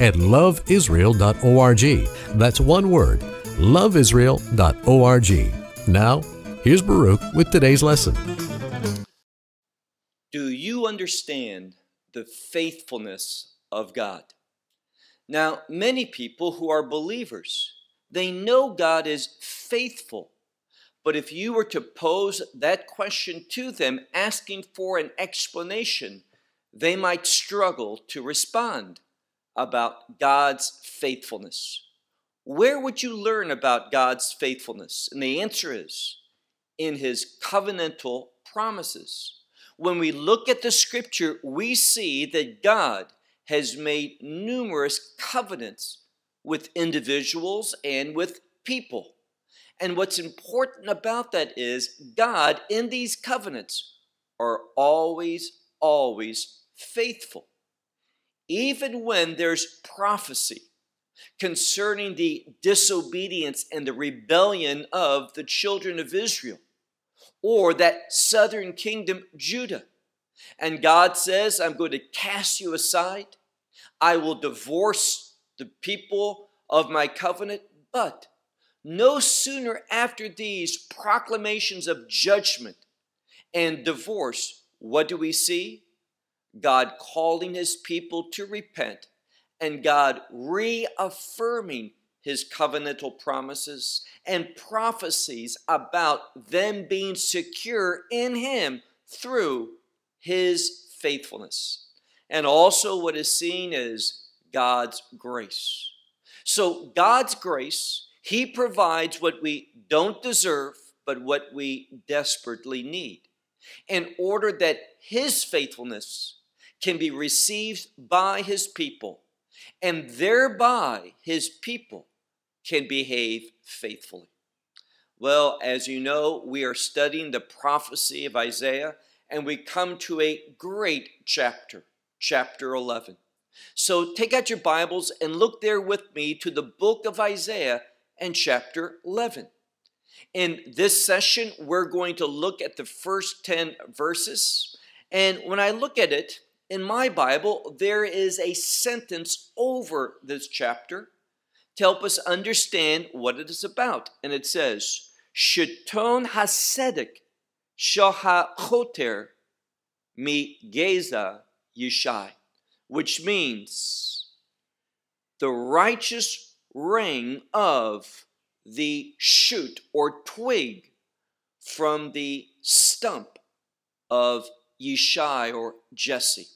at loveisrael.org. That's one word, loveisrael.org. Now, here's Baruch with today's lesson. Do you understand the faithfulness of God? Now, many people who are believers, they know God is faithful. But if you were to pose that question to them, asking for an explanation, they might struggle to respond about God's faithfulness. Where would you learn about God's faithfulness? And the answer is in His covenantal promises. When we look at the scripture, we see that God has made numerous covenants with individuals and with people. And what's important about that is God in these covenants are always, always faithful. Even when there's prophecy concerning the disobedience and the rebellion of the children of Israel, or that southern kingdom, Judah. And God says, I'm going to cast you aside. I will divorce the people of my covenant. But no sooner after these proclamations of judgment and divorce, what do we see? God calling his people to repent and God reaffirming his covenantal promises and prophecies about them being secure in him through his faithfulness. And also, what is seen as God's grace. So, God's grace, he provides what we don't deserve, but what we desperately need in order that his faithfulness can be received by his people and thereby his people can behave faithfully. Well, as you know, we are studying the prophecy of Isaiah, and we come to a great chapter, chapter 11. So take out your Bibles and look there with me to the book of Isaiah and chapter 11. In this session, we're going to look at the first 10 verses. And when I look at it, in my Bible, there is a sentence over this chapter to help us understand what it is about. And it says, Sheton hasedek shahachoter mi geza yishai, which means the righteous ring of the shoot or twig from the stump of Yishai or Jesse.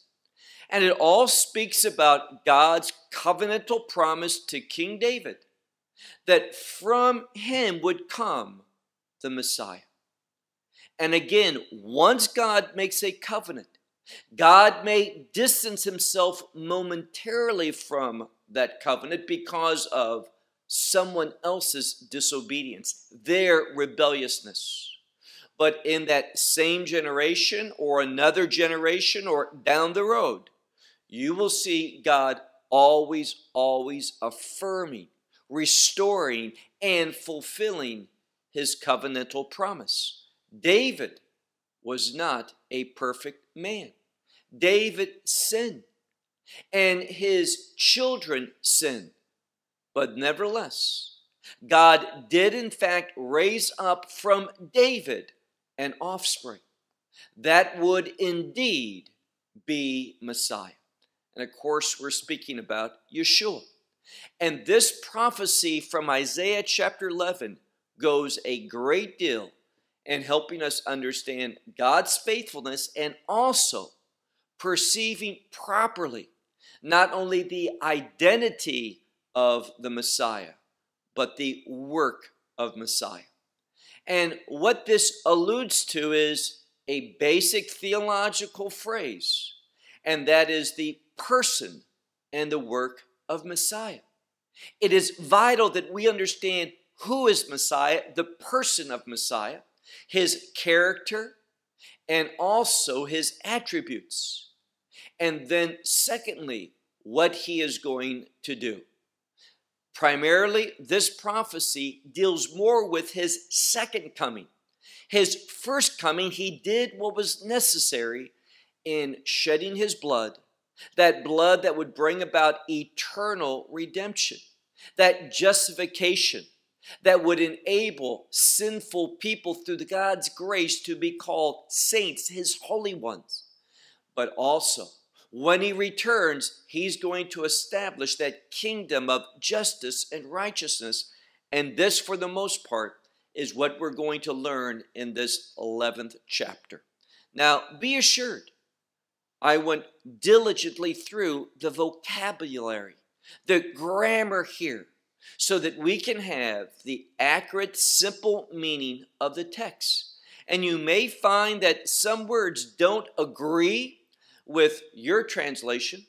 And it all speaks about God's covenantal promise to King David that from him would come the Messiah. And again, once God makes a covenant, God may distance himself momentarily from that covenant because of someone else's disobedience, their rebelliousness. But in that same generation or another generation or down the road, you will see God always, always affirming, restoring, and fulfilling his covenantal promise. David was not a perfect man. David sinned, and his children sinned. But nevertheless, God did in fact raise up from David an offspring that would indeed be Messiah. And of course, we're speaking about Yeshua. And this prophecy from Isaiah chapter 11 goes a great deal in helping us understand God's faithfulness and also perceiving properly not only the identity of the Messiah, but the work of Messiah. And what this alludes to is a basic theological phrase, and that is the person and the work of Messiah. It is vital that we understand who is Messiah, the person of Messiah, his character, and also his attributes. And then, secondly, what he is going to do. Primarily, this prophecy deals more with his second coming. His first coming, he did what was necessary in shedding his blood, that blood that would bring about eternal redemption, that justification that would enable sinful people through God's grace to be called saints, his holy ones. But also, when he returns, he's going to establish that kingdom of justice and righteousness. And this, for the most part, is what we're going to learn in this 11th chapter. Now, be assured, I went diligently through the vocabulary, the grammar here, so that we can have the accurate, simple meaning of the text. And you may find that some words don't agree with your translation.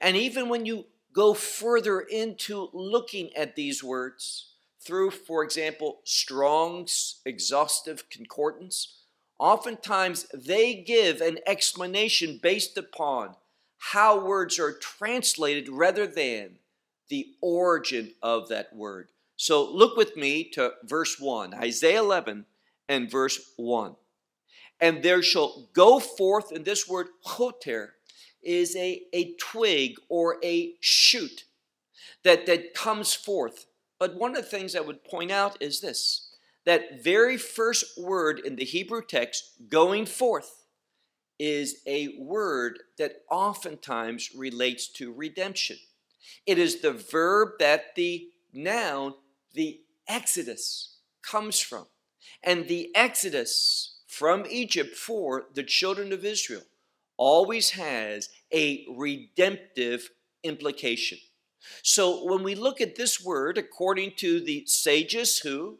And even when you go further into looking at these words through, for example, Strong's exhaustive concordance, oftentimes they give an explanation based upon how words are translated rather than the origin of that word. So look with me to verse 1, Isaiah 11 and verse 1 and there shall go forth, and this word hoter is a, a twig or a shoot that, that comes forth. But one of the things I would point out is this that very first word in the Hebrew text, going forth, is a word that oftentimes relates to redemption. It is the verb that the noun, the Exodus, comes from. And the Exodus from Egypt for the children of Israel always has a redemptive implication. So when we look at this word, according to the sages who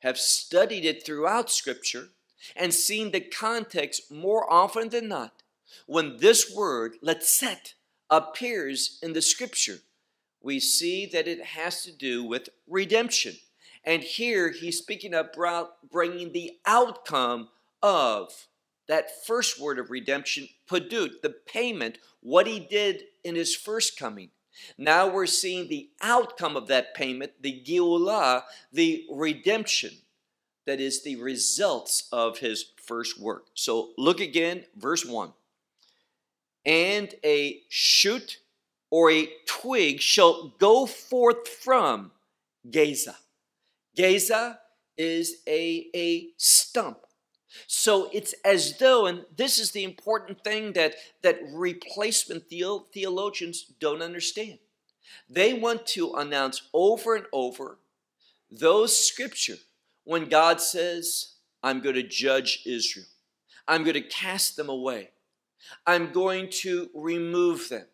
have studied it throughout Scripture and seen the context more often than not, when this word, set, appears in the Scripture, we see that it has to do with redemption. And here he's speaking about bringing the outcome of that first word of redemption, padut, the payment, what he did in his first coming. Now we're seeing the outcome of that payment, the geulah, the redemption that is the results of his first work. So look again, verse 1. And a shoot or a twig shall go forth from Geza. Geza is a, a stump, so it's as though, and this is the important thing that, that replacement theologians don't understand. They want to announce over and over those scripture when God says, I'm going to judge Israel. I'm going to cast them away. I'm going to remove them.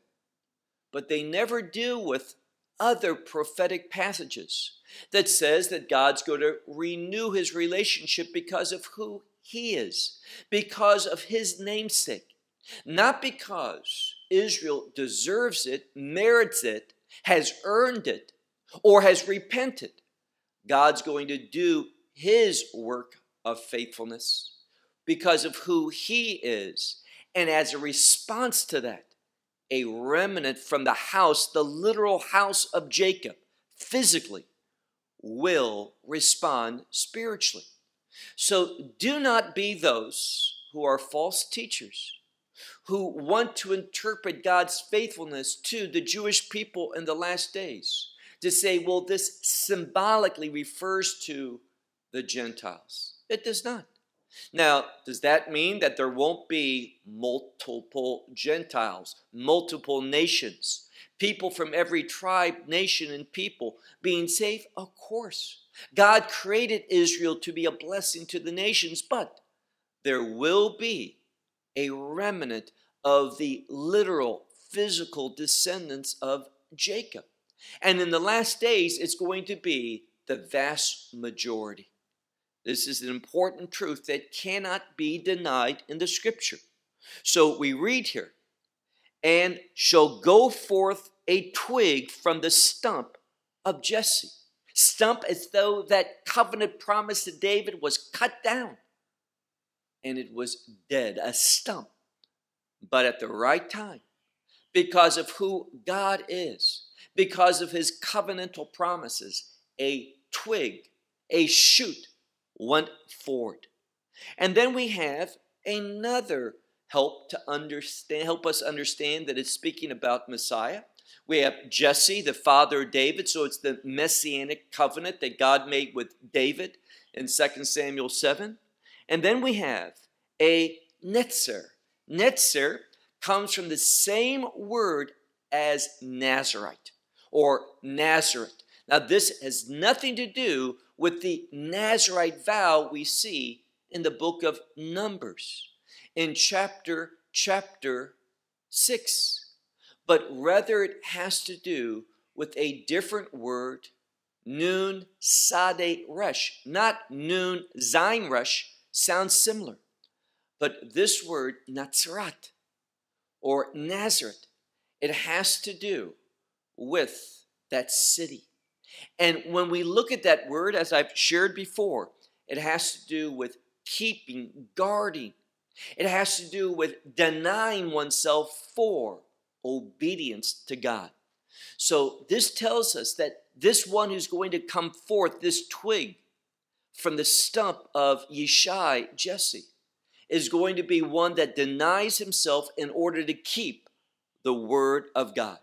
But they never deal with other prophetic passages that says that God's going to renew his relationship because of who he is, because of his namesake, not because Israel deserves it, merits it, has earned it, or has repented. God's going to do his work of faithfulness because of who he is. And as a response to that, a remnant from the house, the literal house of Jacob, physically, will respond spiritually. So do not be those who are false teachers, who want to interpret God's faithfulness to the Jewish people in the last days, to say, well, this symbolically refers to the Gentiles. It does not. Now, does that mean that there won't be multiple Gentiles, multiple nations, people from every tribe, nation, and people being saved? Of course. God created Israel to be a blessing to the nations, but there will be a remnant of the literal physical descendants of Jacob. And in the last days, it's going to be the vast majority. This is an important truth that cannot be denied in the scripture. So we read here, and shall go forth a twig from the stump of Jesse. Stump as though that covenant promise to David was cut down and it was dead, a stump. But at the right time, because of who God is, because of his covenantal promises, a twig, a shoot went forward. And then we have another help to understand, help us understand that it's speaking about Messiah. We have Jesse, the father of David, so it's the messianic covenant that God made with David in 2 Samuel 7. And then we have a netzer. Netzer comes from the same word as Nazarite or Nazareth. Now, this has nothing to do with the Nazarite vow we see in the book of Numbers in chapter chapter 6, but rather it has to do with a different word, noon Sade Resh, not noon Zain Resh, sounds similar. But this word, Nazrat, or Nazareth, it has to do with that city. And when we look at that word, as I've shared before, it has to do with keeping, guarding. It has to do with denying oneself for obedience to God. So this tells us that this one who's going to come forth, this twig from the stump of Yishai, Jesse, is going to be one that denies himself in order to keep the word of God.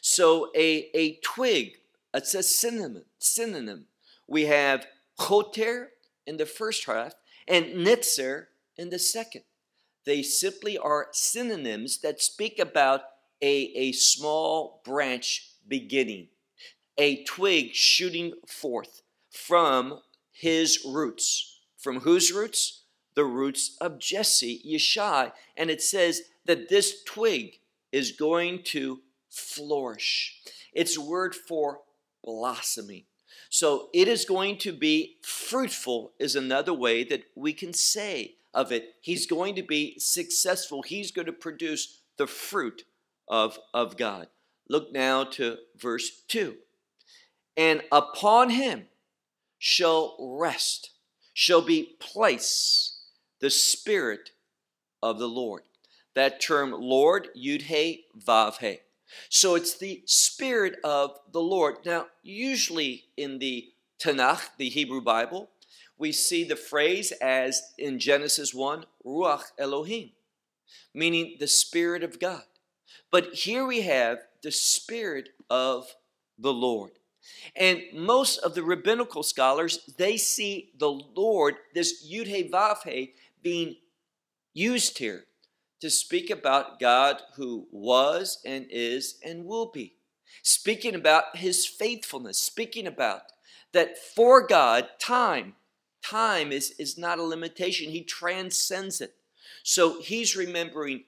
So a, a twig, it's a synonym, synonym. We have choter in the first half and nitzer in the second. They simply are synonyms that speak about a, a small branch beginning, a twig shooting forth from his roots. From whose roots? The roots of Jesse, Yeshai. And it says that this twig is going to flourish. It's a word for blossoming. So it is going to be fruitful, is another way that we can say of it. He's going to be successful. He's going to produce the fruit of, of God. Look now to verse 2. And upon him shall rest, shall be place the Spirit of the Lord. That term, Lord, Yud He, Vav He. So it's the Spirit of the Lord. Now, usually in the Tanakh, the Hebrew Bible, we see the phrase as in Genesis 1, Ruach Elohim, meaning the Spirit of God. But here we have the Spirit of the Lord. And most of the rabbinical scholars, they see the Lord, this Yud He Vav He, being used here to speak about God who was and is and will be. Speaking about his faithfulness, speaking about that for God, time, time is, is not a limitation. He transcends it. So he's remembering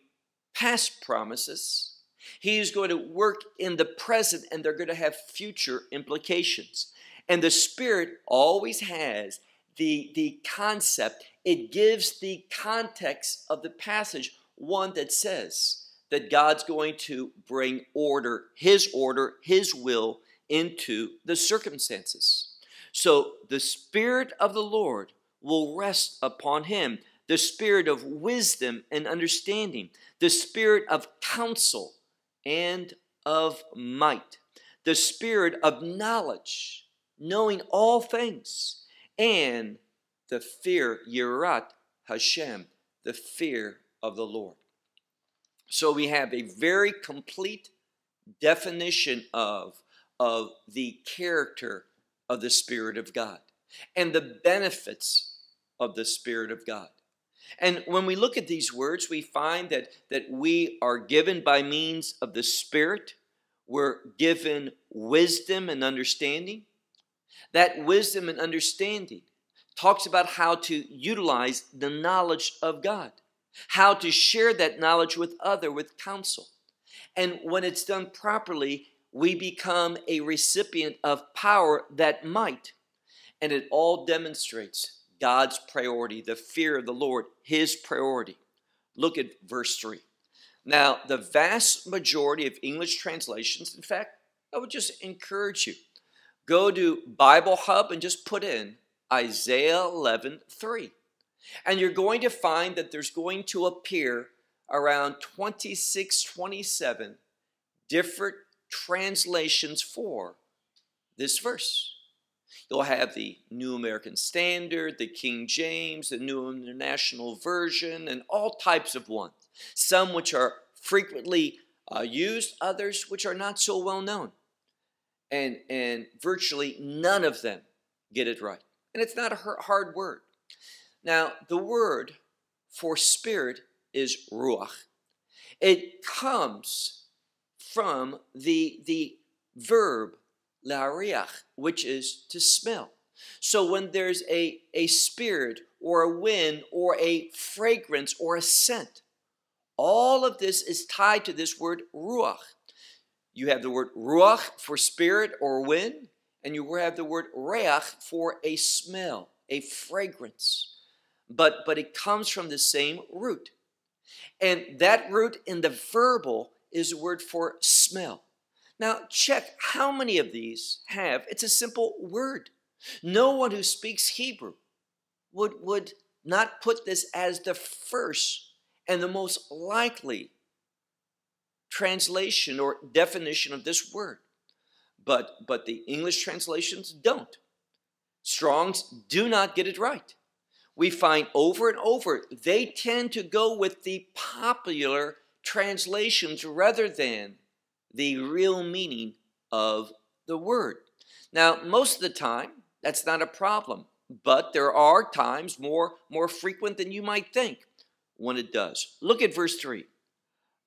past promises. He's going to work in the present and they're going to have future implications. And the Spirit always has the, the concept, it gives the context of the passage one that says that God's going to bring order, His order, His will into the circumstances. So the Spirit of the Lord will rest upon him the spirit of wisdom and understanding, the spirit of counsel and of might, the spirit of knowledge, knowing all things, and the fear, Yirat Hashem, the fear of the Lord. So we have a very complete definition of, of the character of the Spirit of God and the benefits of the Spirit of God. And when we look at these words, we find that, that we are given by means of the Spirit, we're given wisdom and understanding. That wisdom and understanding talks about how to utilize the knowledge of God how to share that knowledge with other with counsel. And when it's done properly, we become a recipient of power that might. And it all demonstrates God's priority, the fear of the Lord, his priority. Look at verse 3. Now, the vast majority of English translations, in fact, I would just encourage you. go to Bible Hub and just put in Isaiah 11 3. And you're going to find that there's going to appear around 26, 27 different translations for this verse. You'll have the New American Standard, the King James, the New International Version, and all types of ones. Some which are frequently uh, used, others which are not so well known. And, and virtually none of them get it right. And it's not a hard word. Now, the word for spirit is ruach. It comes from the, the verb lariach, which is to smell. So when there's a, a spirit or a wind or a fragrance or a scent, all of this is tied to this word ruach. You have the word ruach for spirit or wind, and you have the word reach for a smell, a fragrance. But, but it comes from the same root. And that root in the verbal is a word for smell. Now, check how many of these have, it's a simple word. No one who speaks Hebrew would, would not put this as the first and the most likely translation or definition of this word. But, but the English translations don't. Strongs do not get it right. We find over and over they tend to go with the popular translations rather than the real meaning of the word. Now, most of the time, that's not a problem, but there are times more, more frequent than you might think when it does. Look at verse 3.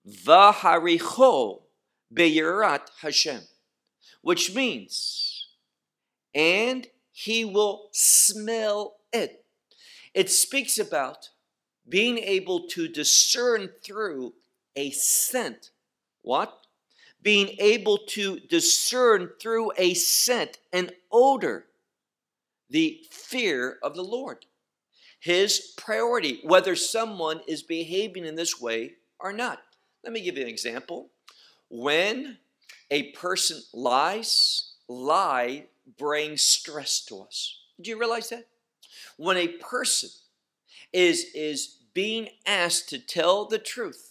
Vaharicho beyirat Hashem, which means, and he will smell it. It speaks about being able to discern through a scent. What? Being able to discern through a scent, an odor, the fear of the Lord his priority, whether someone is behaving in this way or not. Let me give you an example. When a person lies, lie brings stress to us. Do you realize that? When a person is, is being asked to tell the truth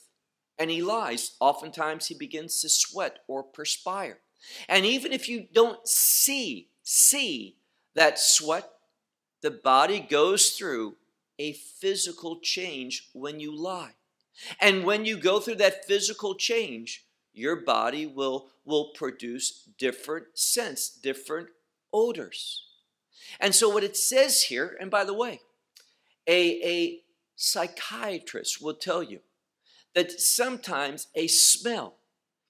and he lies, oftentimes he begins to sweat or perspire. And even if you don't see, see that sweat the body goes through a physical change when you lie. And when you go through that physical change, your body will, will produce different scents, different odors. And so, what it says here, and by the way, a, a psychiatrist will tell you that sometimes a smell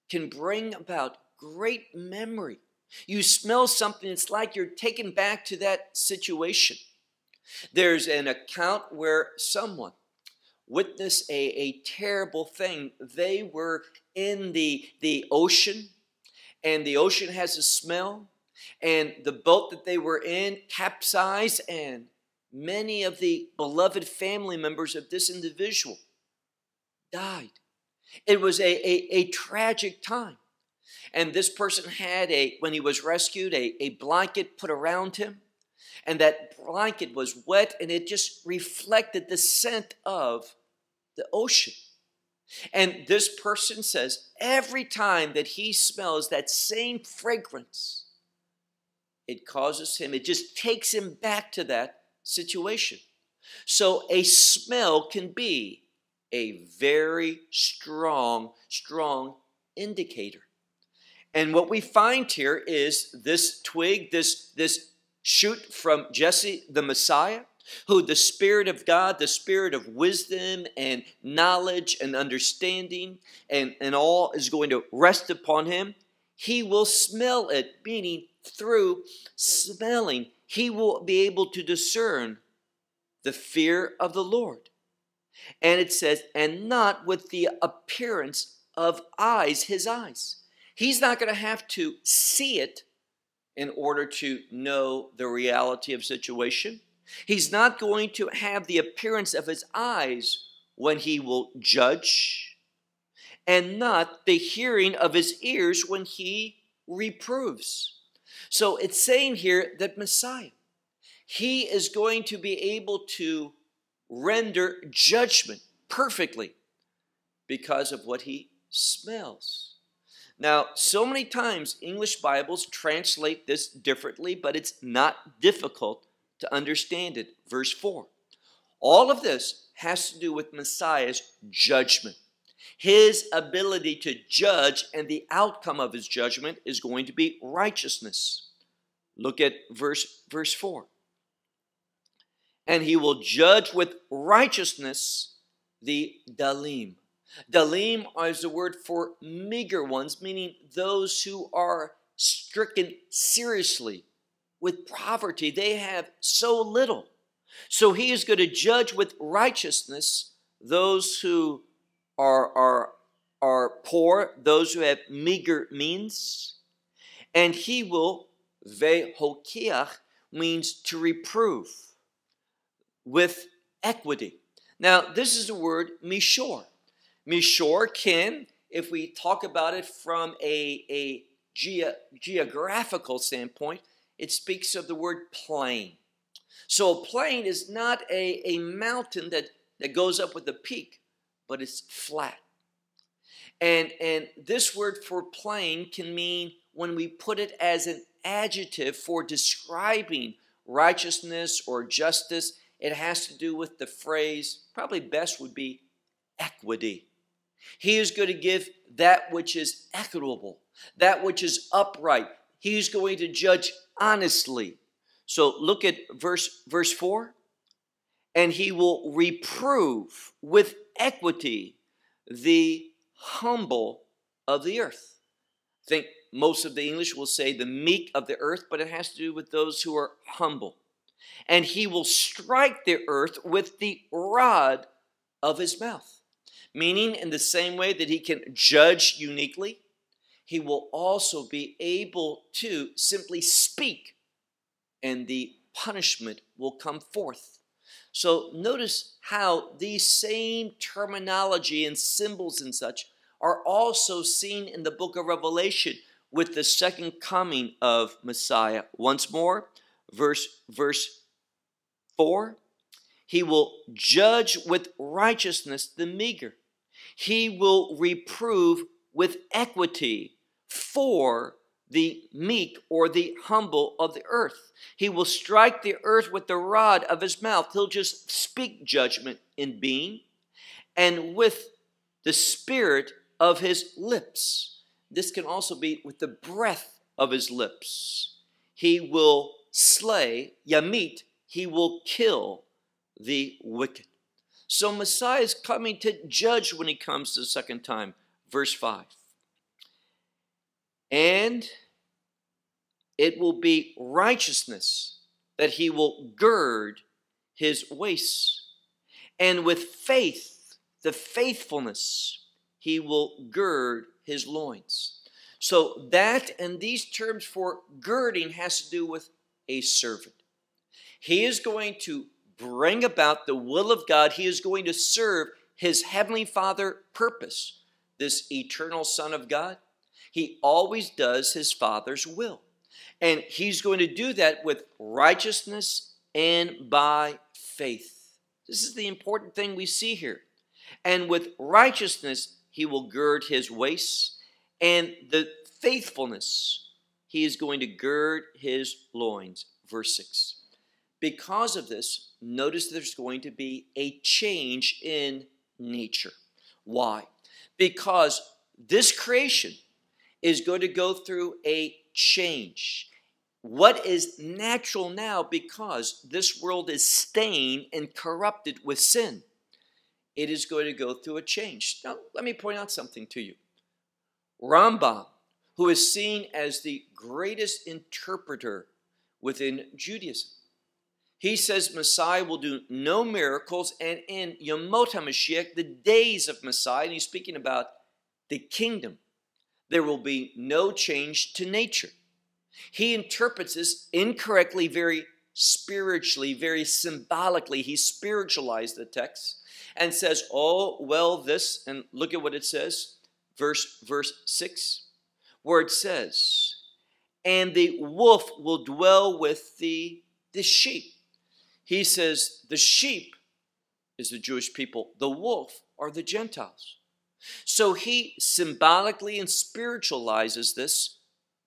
can bring about great memory you smell something, it's like you're taken back to that situation. There's an account where someone witnessed a, a terrible thing. They were in the, the ocean, and the ocean has a smell, and the boat that they were in capsized, and many of the beloved family members of this individual died. It was a, a, a tragic time. And this person had a, when he was rescued, a, a blanket put around him. And that blanket was wet and it just reflected the scent of the ocean. And this person says every time that he smells that same fragrance, it causes him, it just takes him back to that situation. So a smell can be a very strong, strong indicator. And what we find here is this twig, this, this shoot from Jesse the Messiah, who the Spirit of God, the Spirit of wisdom and knowledge and understanding and, and all is going to rest upon him. He will smell it, meaning through smelling, he will be able to discern the fear of the Lord. And it says, and not with the appearance of eyes, his eyes. He's not going to have to see it in order to know the reality of situation. He's not going to have the appearance of his eyes when he will judge, and not the hearing of his ears when he reproves. So it's saying here that Messiah, he is going to be able to render judgment perfectly because of what he smells. Now, so many times English Bibles translate this differently, but it's not difficult to understand it. Verse 4. All of this has to do with Messiah's judgment. His ability to judge and the outcome of his judgment is going to be righteousness. Look at verse, verse 4. And he will judge with righteousness the Dalim. Dalim is the word for meager ones, meaning those who are stricken seriously with poverty. They have so little. So he is going to judge with righteousness those who are, are, are poor, those who have meager means, and he will, vehokiach, means to reprove with equity. Now, this is the word mishor. Mishor can, if we talk about it from a, a ge- geographical standpoint, it speaks of the word plain. So a plain is not a, a mountain that, that goes up with a peak, but it's flat. And, and this word for plain can mean when we put it as an adjective for describing righteousness or justice, it has to do with the phrase, probably best would be equity. He is going to give that which is equitable, that which is upright. He's going to judge honestly. So look at verse verse 4. And he will reprove with equity the humble of the earth. I think most of the English will say the meek of the earth, but it has to do with those who are humble. And he will strike the earth with the rod of his mouth. Meaning, in the same way that he can judge uniquely, he will also be able to simply speak, and the punishment will come forth. So notice how these same terminology and symbols and such are also seen in the book of Revelation with the second coming of Messiah. Once more, verse verse 4, he will judge with righteousness the meager he will reprove with equity for the meek or the humble of the earth. He will strike the earth with the rod of his mouth. He'll just speak judgment in being and with the spirit of his lips. This can also be with the breath of his lips. He will slay, yamit, he will kill the wicked. So Messiah is coming to judge when he comes the second time. Verse 5. And it will be righteousness that he will gird his waist. And with faith, the faithfulness, he will gird his loins. So that and these terms for girding has to do with a servant. He is going to bring about the will of God. He is going to serve his heavenly Father purpose, this eternal Son of God. He always does his Father's will. And he's going to do that with righteousness and by faith. This is the important thing we see here. And with righteousness, he will gird his waist, and the faithfulness, he is going to gird his loins. Verse 6. Because of this, notice there's going to be a change in nature. Why? Because this creation is going to go through a change. What is natural now because this world is stained and corrupted with sin? It is going to go through a change. Now, let me point out something to you. Rambam, who is seen as the greatest interpreter within Judaism, he says Messiah will do no miracles, and in Yemot HaMashiach, the days of Messiah, and he's speaking about the kingdom, there will be no change to nature. He interprets this incorrectly, very spiritually, very symbolically. He spiritualized the text and says, Oh, well, this, and look at what it says, verse, verse 6, where it says, and the wolf will dwell with the, the sheep. He says the sheep is the Jewish people, the wolf are the Gentiles. So he symbolically and spiritualizes this.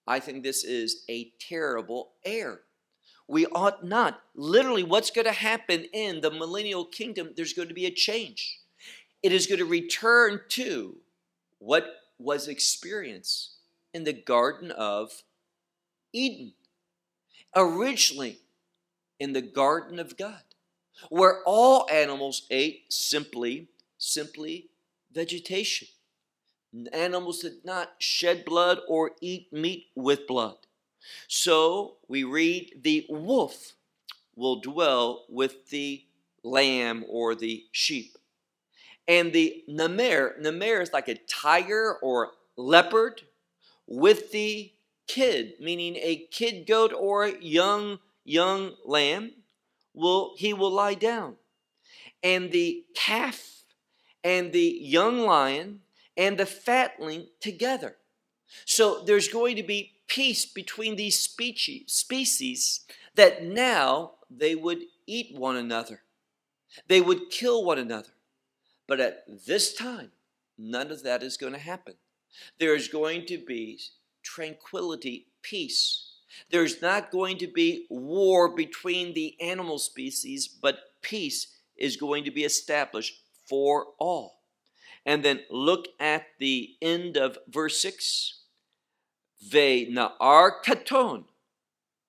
I think this is a terrible error. We ought not. Literally, what's going to happen in the millennial kingdom? There's going to be a change. It is going to return to what was experienced in the Garden of Eden. Originally, in the Garden of God, where all animals ate simply, simply vegetation. Animals did not shed blood or eat meat with blood. So we read the wolf will dwell with the lamb or the sheep. And the namer, namer is like a tiger or leopard with the kid, meaning a kid goat or a young, young lamb, will he will lie down. And the calf and the young lion and the fatling together. So there's going to be peace between these species, species that now they would eat one another. They would kill one another. But at this time, none of that is going to happen. There is going to be tranquility, peace. There's not going to be war between the animal species, but peace is going to be established for all. And then look at the end of verse 6. Ve na'ar katon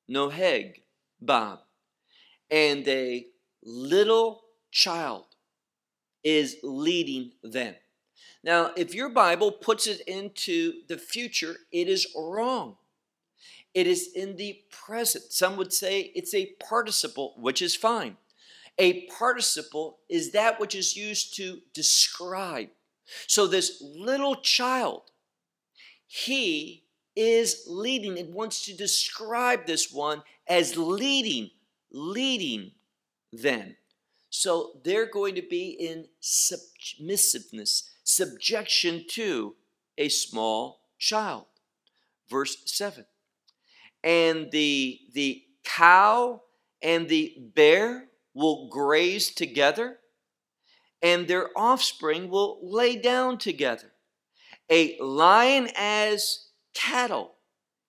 noheg bam. And a little child is leading them. Now, if your Bible puts it into the future, it is wrong. It is in the present. Some would say it's a participle, which is fine. A participle is that which is used to describe. So, this little child, he is leading. It wants to describe this one as leading, leading them. So, they're going to be in submissiveness, subjection to a small child. Verse 7 and the, the cow and the bear will graze together, and their offspring will lay down together. A lion as cattle,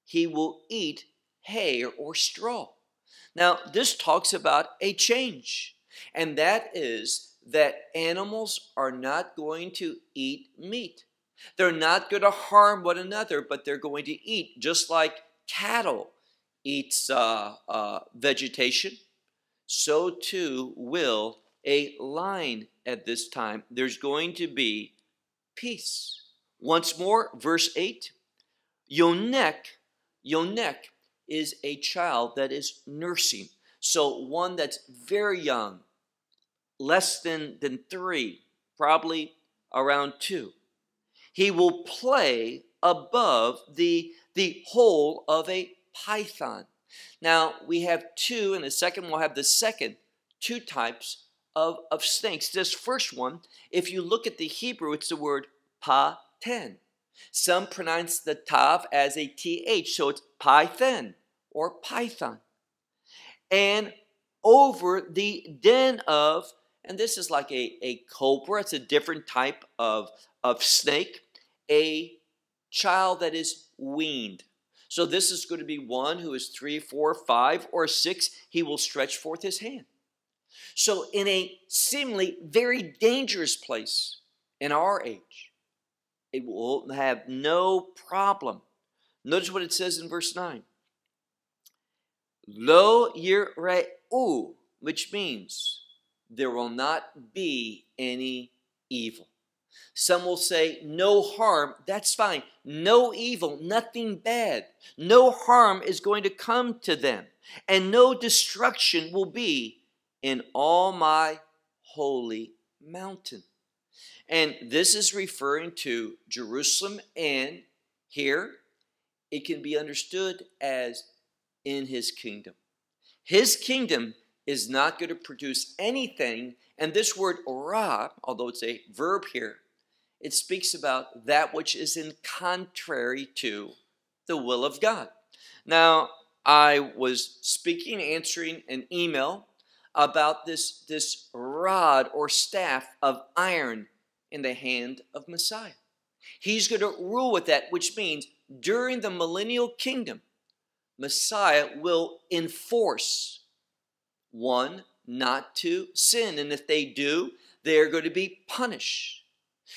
he will eat hay or straw. Now, this talks about a change, and that is that animals are not going to eat meat. They're not going to harm one another, but they're going to eat just like cattle eats uh, uh, vegetation, so too will a lion at this time. There's going to be peace. Once more, verse 8 Yonek, Yonek is a child that is nursing. So one that's very young, less than, than three, probably around two. He will play above the the hole of a python. Now, we have two, and the second we'll have the second, two types of, of snakes. This first one, if you look at the Hebrew, it's the word pa-ten. Some pronounce the tav as a th, so it's python or python. And over the den of, and this is like a, a cobra, it's a different type of, of snake, a child that is weaned. So this is going to be one who is three, four, five, or six. He will stretch forth his hand. So, in a seemingly very dangerous place in our age, it will have no problem. Notice what it says in verse 9. Lo yireu, which means there will not be any evil. Some will say, no harm. That's fine. No evil, nothing bad. No harm is going to come to them, and no destruction will be in all my holy mountain. And this is referring to Jerusalem, and here it can be understood as in his kingdom. His kingdom is not going to produce anything, and this word ra, although it's a verb here, it speaks about that which is in contrary to the will of God. Now, I was speaking, answering an email about this, this rod or staff of iron in the hand of Messiah. He's going to rule with that, which means during the millennial kingdom, Messiah will enforce one, not to sin. And if they do, they are going to be punished.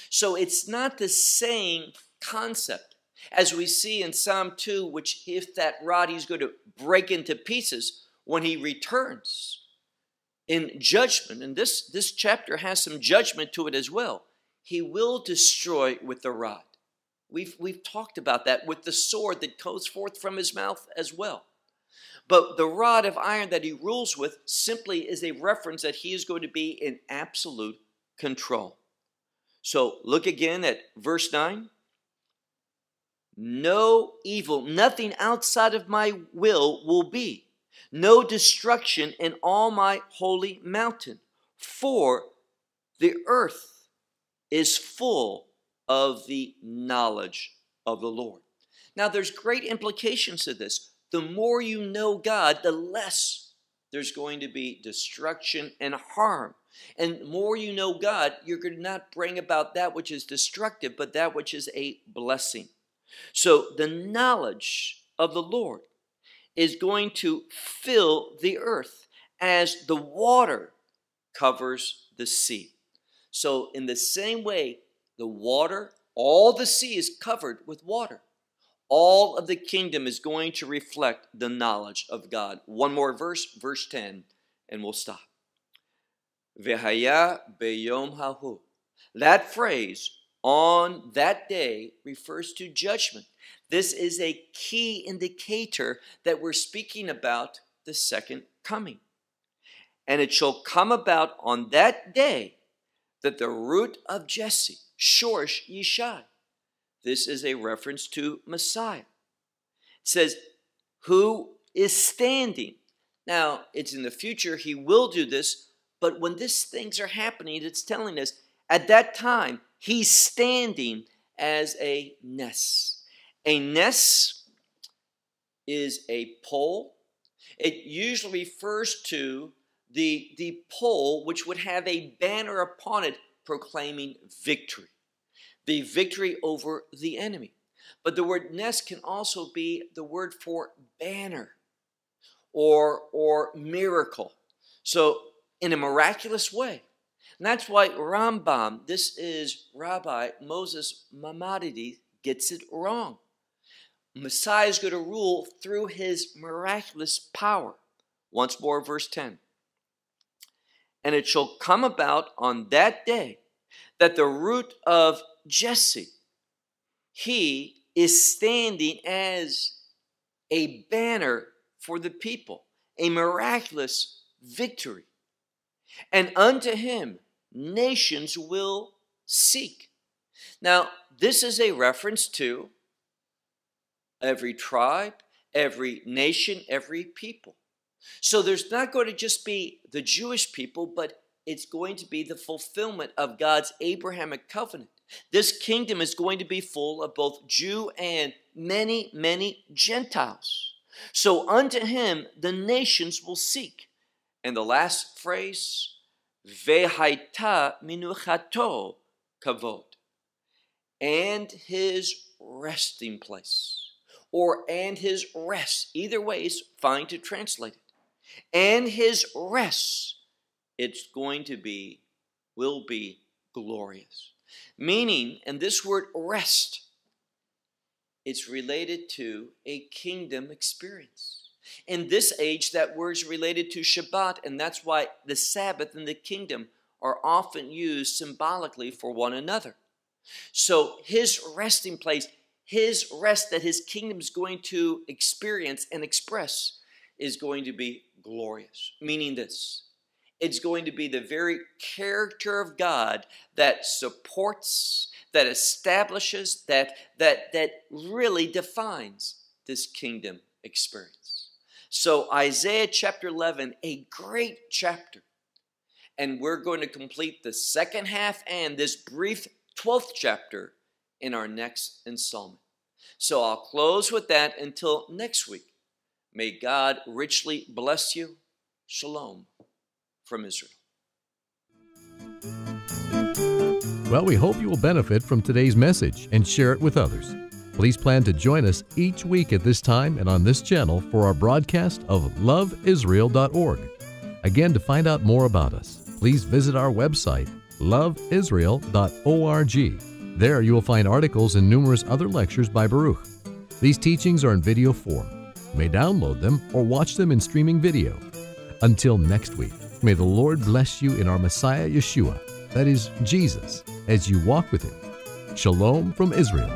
So it's not the same concept as we see in Psalm 2, which if that rod he's going to break into pieces when he returns in judgment. And this, this chapter has some judgment to it as well. He will destroy with the rod. We've, we've talked about that with the sword that goes forth from his mouth as well. But the rod of iron that he rules with simply is a reference that he is going to be in absolute control. So look again at verse 9. No evil, nothing outside of my will will be. No destruction in all my holy mountain. For the earth is full of the knowledge of the Lord. Now, there's great implications to this. The more you know God, the less there's going to be destruction and harm. And more you know God, you're going to not bring about that which is destructive, but that which is a blessing. So the knowledge of the Lord is going to fill the earth as the water covers the sea. So, in the same way, the water, all the sea is covered with water. All of the kingdom is going to reflect the knowledge of God. One more verse, verse 10, and we'll stop. Beyom hahu. That phrase, on that day, refers to judgment. This is a key indicator that we're speaking about the second coming. And it shall come about on that day that the root of Jesse, Shorish Yishai, this is a reference to Messiah. It says, who is standing. Now, it's in the future, he will do this, but when these things are happening, it's telling us at that time, he's standing as a ness. A ness is a pole. It usually refers to the, the pole which would have a banner upon it proclaiming victory, the victory over the enemy. But the word nes can also be the word for banner or, or miracle. So, in a miraculous way. And that's why Rambam, this is Rabbi Moses Maimonides, gets it wrong. Messiah is going to rule through his miraculous power. Once more, verse 10. And it shall come about on that day that the root of Jesse, he is standing as a banner for the people, a miraculous victory. And unto him nations will seek. Now, this is a reference to every tribe, every nation, every people. So there's not going to just be the Jewish people, but it's going to be the fulfillment of God's Abrahamic covenant. This kingdom is going to be full of both Jew and many, many Gentiles. So unto him the nations will seek. And the last phrase, Vehaita minuchato kavod, and his resting place or and his rest. Either way is fine to translate it. And his rest, it's going to be, will be glorious. Meaning, and this word rest, it's related to a kingdom experience. In this age, that word is related to Shabbat, and that's why the Sabbath and the kingdom are often used symbolically for one another. So, his resting place, his rest that his kingdom is going to experience and express is going to be glorious. Meaning this it's going to be the very character of God that supports, that establishes, that, that, that really defines this kingdom experience. So, Isaiah chapter 11, a great chapter. And we're going to complete the second half and this brief 12th chapter in our next installment. So I'll close with that until next week. May God richly bless you. Shalom from Israel. Well, we hope you will benefit from today's message and share it with others. Please plan to join us each week at this time and on this channel for our broadcast of loveisrael.org. Again, to find out more about us, please visit our website, loveisrael.org. There you will find articles and numerous other lectures by Baruch. These teachings are in video form. You may download them or watch them in streaming video. Until next week, may the Lord bless you in our Messiah Yeshua, that is, Jesus, as you walk with Him. Shalom from Israel.